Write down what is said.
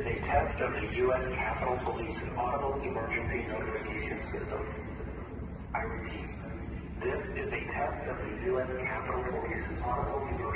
is a test of the U.S. Capitol Police Audible Emergency Notification System. I repeat, this is a test of the U.S. Capitol Police Audible Emergency